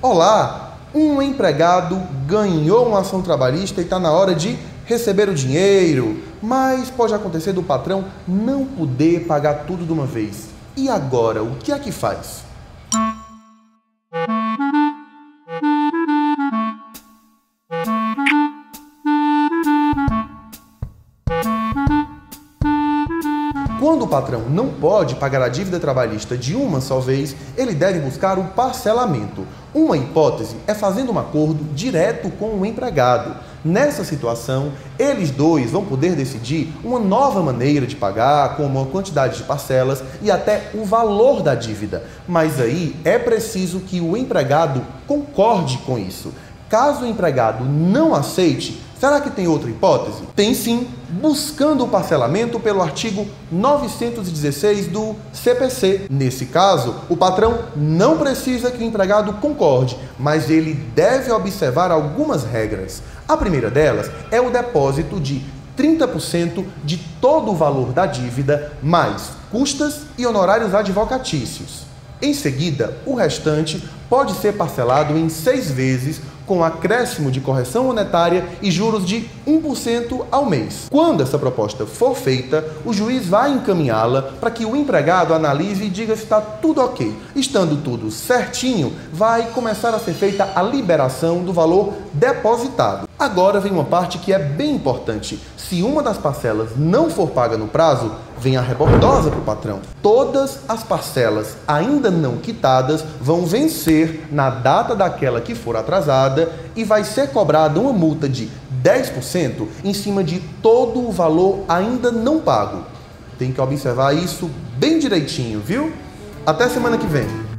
Olá, um empregado ganhou uma ação trabalhista e está na hora de receber o dinheiro, mas pode acontecer do patrão não poder pagar tudo de uma vez. E agora, o que é que faz? Quando o patrão não pode pagar a dívida trabalhista de uma só vez, ele deve buscar o parcelamento. Uma hipótese é fazendo um acordo direto com o empregado. Nessa situação, eles dois vão poder decidir uma nova maneira de pagar, como a quantidade de parcelas e até o valor da dívida. Mas aí é preciso que o empregado concorde com isso. Caso o empregado não aceite, será que tem outra hipótese? Tem sim, buscando o parcelamento pelo artigo 916 do CPC. Nesse caso, o patrão não precisa que o empregado concorde, mas ele deve observar algumas regras. A primeira delas é o depósito de 30% de todo o valor da dívida, mais custas e honorários advocatícios. Em seguida, o restante pode ser parcelado em seis vezes com acréscimo de correção monetária e juros de 1% ao mês. Quando essa proposta for feita, o juiz vai encaminhá-la para que o empregado analise e diga se está tudo ok. Estando tudo certinho, vai começar a ser feita a liberação do valor depositado. Agora vem uma parte que é bem importante. Se uma das parcelas não for paga no prazo, vem a rebordosa para o patrão. Todas as parcelas ainda não quitadas vão vencer na data daquela que for atrasada e vai ser cobrada uma multa de 10% em cima de todo o valor ainda não pago. Tem que observar isso bem direitinho, viu? Até semana que vem.